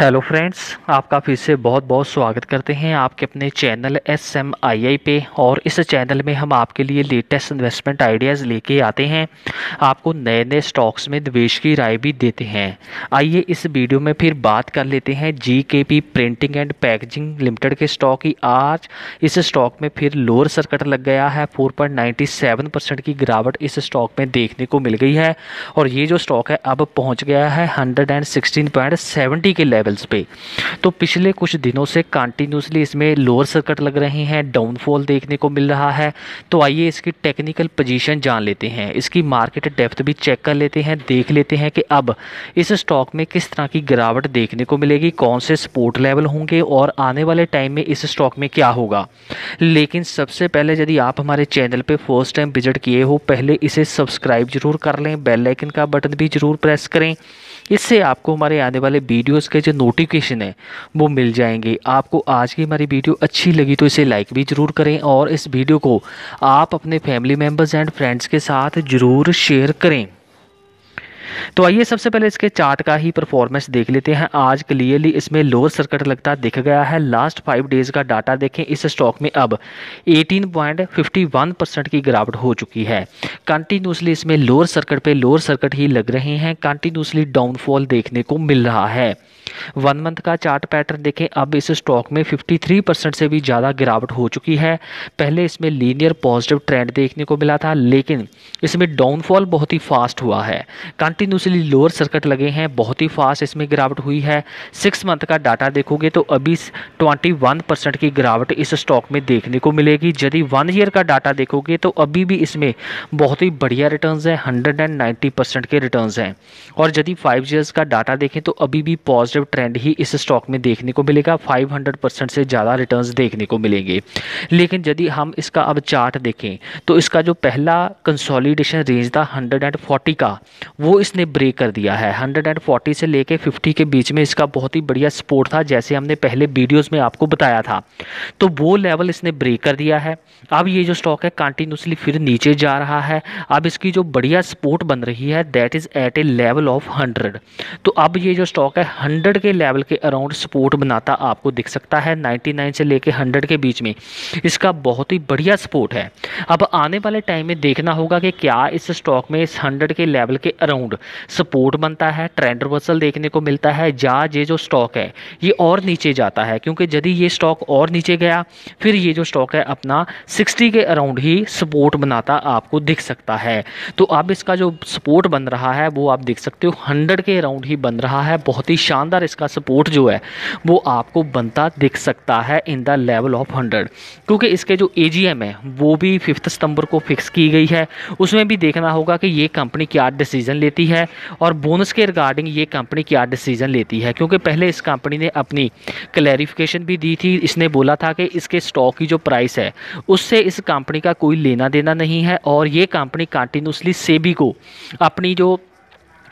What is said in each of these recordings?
Hello friends आपका फिर से बहुत बहुत स्वागत करते हैं आपके अपने channel S M I I पे और इस चैनल में हम आपके लिए लेटेस्ट इन्वेस्टमेंट आइडियाज़ लेके आते हैं। आपको नए नए स्टॉक्स में निवेश की राय भी देते हैं। आइए इस वीडियो में फिर बात कर लेते हैं G K P printing and packaging limited के स्टॉक की। आज इस स्टॉक में फिर लोअर सर्किट लग गया है। फोर की गिरावट इस स्टॉक में देखने को मिल गई है। और ये जो स्टॉक है, अब पहुँच गया है हंड्रेड के लेवल लेवल्स पे। तो पिछले कुछ दिनों से कंटिन्यूसली इसमें लोअर सर्किट लग रहे हैं डाउनफॉल देखने को मिल रहा है। तो आइए इसकी टेक्निकल पोजीशन जान लेते हैं। इसकी मार्केट डेप्थ भी चेक कर लेते हैं, देख लेते हैं कि अब इस स्टॉक में किस तरह की गिरावट देखने को मिलेगी, कौन से सपोर्ट लेवल होंगे और आने वाले टाइम में इस स्टॉक में क्या होगा। लेकिन सबसे पहले यदि आप हमारे चैनल पे फ़र्स्ट टाइम विज़िट किए हो, पहले इसे सब्सक्राइब ज़रूर कर लें बेल का बटन भी ज़रूर प्रेस करें। इससे आपको हमारे आने वाले वीडियोस के जो नोटिफिकेशन है, वो मिल जाएँगे। आपको आज की हमारी वीडियो अच्छी लगी तो इसे लाइक भी ज़रूर करें और इस वीडियो को आप अपने फैमिली मेंबर्स एंड फ्रेंड्स के साथ ज़रूर शेयर करें। तो आइए सबसे पहले इसके चार्ट का ही परफॉर्मेंस देख लेते हैं। आज क्लियरली इसमें लोअर सर्किट लगता दिख गया है। लास्ट फाइव डेज़ का डाटा देखें इस स्टॉक में अब 18.51 परसेंट की गिरावट हो चुकी है। कंटिन्यूसली इसमें लोअर सर्किट पे लोअर सर्किट ही लग रहे हैं। कंटिन्यूसली डाउनफॉल देखने को मिल रहा है। वन मंथ का चार्ट पैटर्न देखें, अब इस स्टॉक में 53 परसेंट से भी ज़्यादा गिरावट हो चुकी है। पहले इसमें लीनियर पॉजिटिव ट्रेंड देखने को मिला था, लेकिन इसमें डाउनफॉल बहुत ही फास्ट हुआ है। कंटिन्यूसली लोअर सर्किट लगे हैं, बहुत ही फास्ट इसमें गिरावट हुई है। सिक्स मंथ का डाटा देखोगे तो अभी ट्वेंटी परसेंट की गिरावट इस स्टॉक में देखने को मिलेगी। यदि वन ईयर का डाटा देखोगे तो अभी भी इसमें बहुत ही बढ़िया रिटर्न्स हैं हंड्रेड परसेंट के रिटर्न्स हैं। और यदि फाइव ईयर्स का डाटा देखें तो अभी भी पॉजिटिव ट्रेंड ही इस स्टॉक में देखने को मिलेगा 500 परसेंट से ज़्यादा रिटर्न्स देखने को मिलेंगे। लेकिन यदि हम इसका अब चार्ट देखें तो इसका जो पहला कंसोलिडेशन रेंज था 140 का, वो इसने ब्रेक कर दिया है। 140 से लेके 50 के बीच में इसका बहुत ही बढ़िया सपोर्ट था, जैसे हमने पहले वीडियोज़ में आपको बताया था। तो वो लेवल इसने ब्रेक कर दिया है। अब ये जो स्टॉक है कंटिन्यूसली फिर नीचे जा रहा है। अब इसकी जो बढ़िया सपोर्ट बन रही है that is at a level of hundred तो अब ये जो स्टॉक है हंड्रेड हंड्रेड के लेवल के अराउंड सपोर्ट बनाता आपको दिख सकता है 99 से लेके 100 के बीच में। इसका बहुत ही बढ़िया सपोर्ट है। अब आने वाले टाइम में देखना होगा कि क्या इस स्टॉक में इस 100 के लेवल के अराउंड सपोर्ट बनता है, ट्रेंड रिवर्सल देखने को मिलता है, या ये जो स्टॉक है, ये और नीचे जाता है। क्योंकि यदि ये स्टॉक और नीचे गया, फिर ये जो स्टॉक है, अपना सिक्सटी के अराउंड ही सपोर्ट बनाता आपको दिख सकता है। तो अब इसका जो सपोर्ट बन रहा है, वो आप देख सकते हो, हंड्रेड के अराउंड ही बन रहा है। बहुत ही शानदार इसका सपोर्ट जो है, वो आपको बनता दिख सकता है in the level of hundred क्योंकि इसके जो एजीएम है, वो भी फिफ्थ सितंबर को फिक्स की गई है। उसमें भी देखना होगा कि ये कंपनी क्या डिसीज़न लेती है और बोनस के रिगार्डिंग ये कंपनी क्या डिसीज़न लेती है। क्योंकि पहले इस कंपनी ने अपनी क्लैरिफिकेशन भी दी थी। इसने बोला था कि इसके स्टॉक की जो प्राइस है, उससे इस कंपनी का कोई लेना देना नहीं है और ये कंपनी कंटिन्यूसली सेबी को अपनी जो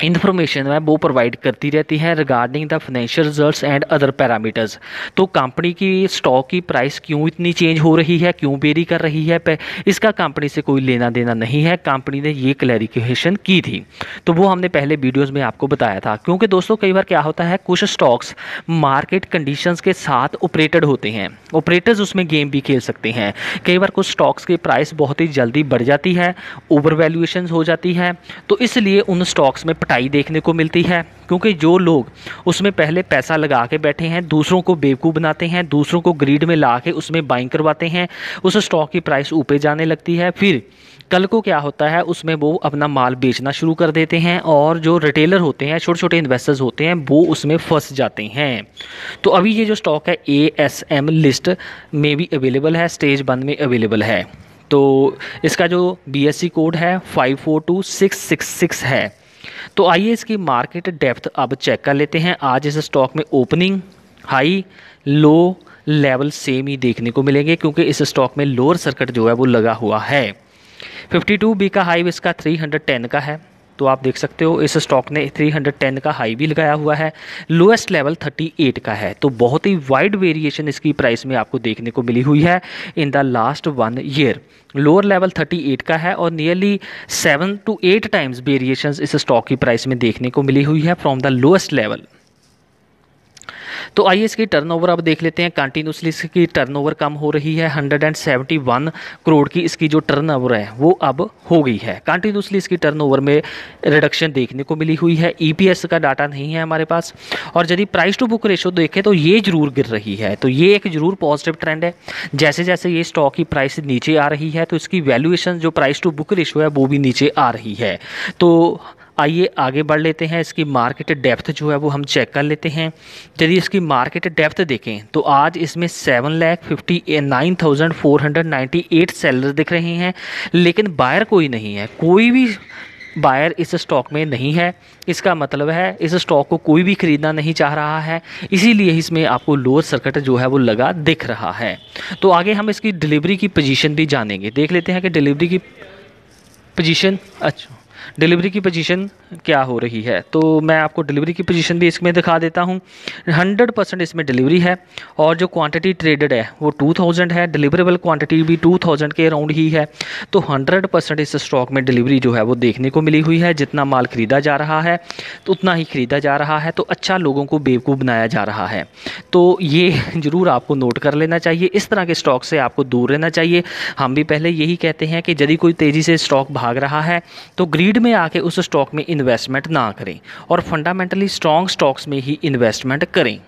इन्फॉर्मेशन है वो प्रोवाइड करती रहती है regarding the financial results and other parameters तो कंपनी की स्टॉक की प्राइस क्यों इतनी चेंज हो रही है? क्यों बेरी कर रही है? इसका कंपनी से कोई लेना देना नहीं है। कंपनी ने ये क्लैरिफिकेशन की थी। तो वो हमने पहले वीडियोस में आपको बताया था। क्योंकि दोस्तों, कई बार क्या होता है, कुछ स्टॉक्स मार्केट कंडीशंस के साथ ऑपरेटेड होते हैं। ऑपरेटर्स उसमें गेम भी खेल सकते हैं। कई बार कुछ स्टॉक्स की प्राइस बहुत ही जल्दी बढ़ जाती है ओवर वैल्यूएशन हो जाती है। तो इसलिए उन स्टॉक्स में पटाई देखने को मिलती है, क्योंकि जो लोग उसमें पहले पैसा लगा के बैठे हैं, दूसरों को बेवकूफ़ बनाते हैं, दूसरों को ग्रीड में ला के उसमें बाइंग करवाते हैं, उस स्टॉक की प्राइस ऊपर जाने लगती है, फिर कल को क्या होता है, उसमें वो अपना माल बेचना शुरू कर देते हैं और जो रिटेलर होते हैं छोटे छोटे इन्वेस्टर्स होते हैं, वो उसमें फंस जाते हैं। तो अभी ये जो स्टॉक है ए एस एम लिस्ट में भी अवेलेबल है स्टेज वन में अवेलेबल है। तो इसका जो बी एस सी कोड है five four two six six six है। तो आइए इसकी मार्केट डेप्थ अब चेक कर लेते हैं। आज इस स्टॉक में opening high low level same ही देखने को मिलेंगे, क्योंकि इस स्टॉक में लोअर सर्किट जो है वो लगा हुआ है। 52 बी का हाई इसका 310 का है। तो आप देख सकते हो, इस स्टॉक ने 310 का हाई भी लगाया हुआ है लोएस्ट लेवल 38 का है। तो बहुत ही वाइड वेरिएशन इसकी प्राइस में आपको देखने को मिली हुई है in the last one year lower level 38 का है और nearly seven two eight times variations इस स्टॉक की प्राइस में देखने को मिली हुई है फ्रॉम द लोएस्ट लेवल तो आइए इसकी टर्नओवर अब देख लेते हैं। कंटिन्यूसली इसकी टर्नओवर कम हो रही है। 171 करोड़ की इसकी जो टर्नओवर है, वो अब हो गई है। कंटिन्यूसली इसकी टर्नओवर में रिडक्शन देखने को मिली हुई है। ईपीएस का डाटा नहीं है हमारे पास। और यदि प्राइस टू बुक रेशो देखें तो ये ज़रूर गिर रही है। तो ये एक ज़रूर पॉजिटिव ट्रेंड है। जैसे जैसे ये स्टॉक की प्राइस नीचे आ रही है तो इसकी वैल्यूएशन जो प्राइस टू बुक रेशो है, वो भी नीचे आ रही है। तो आइए आगे बढ़ लेते हैं। इसकी मार्केट डेप्थ जो है वो हम चेक कर लेते हैं। यदि इसकी मार्केट डेप्थ देखें। तो आज इसमें seven lakh fifty nine thousand four hundred ninety eight seller दिख रहे हैं। लेकिन बायर कोई नहीं है। कोई भी बायर इस स्टॉक में नहीं है। इसका मतलब है, इस स्टॉक को कोई भी ख़रीदना नहीं चाह रहा है। इसीलिए इसमें आपको लोअर सर्किट जो है वो लगा दिख रहा है। तो आगे हम इसकी डिलीवरी की पोजीशन भी जानेंगे। देख लेते हैं कि डिलीवरी की पोजीशन अच्छा। डिलीवरी की पोजीशन क्या हो रही है? तो मैं आपको डिलीवरी की पोजीशन भी इसमें दिखा देता हूँ। हंड्रेड परसेंट इसमें डिलीवरी है और जो क्वांटिटी ट्रेडेड है, वो टू थाउज़ेंड है। डिलीवरेबल क्वांटिटी भी टू थाउज़ेंड के अराउंड ही है। तो हंड्रेड परसेंट इस स्टॉक में डिलीवरी जो है, वो देखने को मिली हुई है। जितना माल ख़रीदा जा रहा है तो उतना ही ख़रीदा जा रहा है। तो अच्छा लोगों को बेवकूफ़ बनाया जा रहा है। तो ये ज़रूर आपको नोट कर लेना चाहिए। इस तरह के स्टॉक से आपको दूर रहना चाहिए। हम भी पहले यही कहते हैं कि यदि कोई तेज़ी से स्टॉक भाग रहा है तो ग्रीड में आके उस स्टॉक में इन्वेस्टमेंट ना करें और फंडामेंटली स्ट्रॉन्ग स्टॉक्स में ही इन्वेस्टमेंट करें।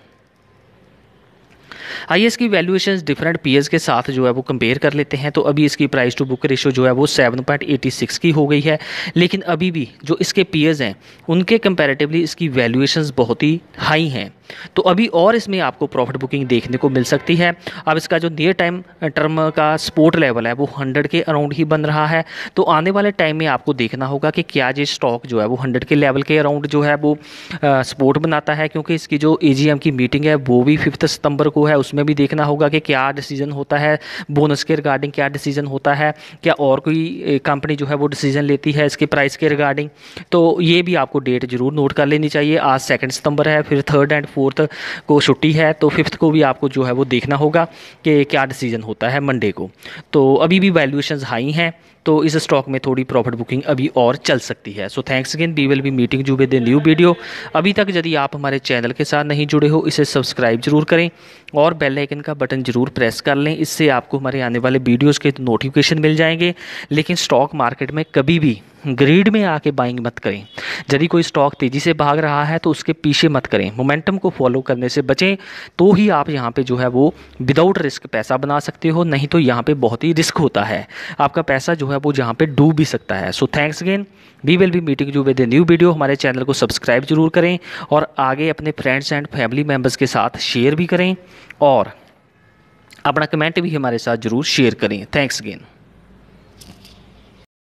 आइए इसकी वैल्यूएशन डिफरेंट पीएस के साथ जो है वो कंपेयर कर लेते हैं। तो अभी इसकी प्राइस टू बुक रेशो जो है वो सेवन पॉइंट एटी सिक्स की हो गई है। लेकिन अभी भी जो इसके पीएस हैं, उनके कंपेरेटिवली इसकी वैल्यूएशन बहुत ही हाई हैं। तो अभी और इसमें आपको प्रॉफिट बुकिंग देखने को मिल सकती है। अब इसका जो नियर टाइम टर्म का सपोर्ट लेवल है, वो हंड्रेड के अराउंड ही बन रहा है। तो आने वाले टाइम में आपको देखना होगा कि क्या ये स्टॉक जो है वो हंड्रेड के लेवल के अराउंड जो है वो सपोर्ट बनाता है। क्योंकि इसकी जो एजीएम की मीटिंग है, वो भी फिफ्थ सितंबर को है उसमें भी देखना होगा कि क्या डिसीज़न होता है। बोनस के रिगार्डिंग क्या डिसीज़न होता है। क्या और कोई कंपनी जो है वो डिसीज़न लेती है इसके प्राइस के रिगार्डिंग तो ये भी आपको डेट ज़रूर नोट कर लेनी चाहिए। आज सेकेंड सितंबर है, फिर थर्ड एंड फोर्थ को छुट्टी है तो फिफ्थ को भी आपको जो है वो देखना होगा कि क्या डिसीज़न होता है मंडे को। तो अभी भी वैल्यूएशन हाई हैं। तो इस स्टॉक में थोड़ी प्रॉफिट बुकिंग अभी और चल सकती है। So thanks again we will be meeting you with new video अभी तक यदि आप हमारे चैनल के साथ नहीं जुड़े हो, इसे सब्सक्राइब ज़रूर करें और बेल आइकन का बटन ज़रूर प्रेस कर लें। इससे आपको हमारे आने वाले वीडियोज़ के नोटिफिकेशन मिल जाएँगे। लेकिन स्टॉक मार्केट में कभी भी ग्रीड में आके बाइंग मत करें। यदि कोई स्टॉक तेज़ी से भाग रहा है तो उसके पीछे मत करें। मोमेंटम को फॉलो करने से बचें तो ही आप यहाँ पे जो है वो विदाउट रिस्क पैसा बना सकते हो, नहीं तो यहाँ पे बहुत ही रिस्क होता है। आपका पैसा जो है वो यहाँ पे डूब भी सकता है। So thanks again we will be meeting you with a new video हमारे चैनल को सब्सक्राइब ज़रूर करें और आगे अपने फ्रेंड्स एंड फैमिली मेंबर्स के साथ शेयर भी करें और अपना कमेंट भी हमारे साथ ज़रूर शेयर करें। Thanks again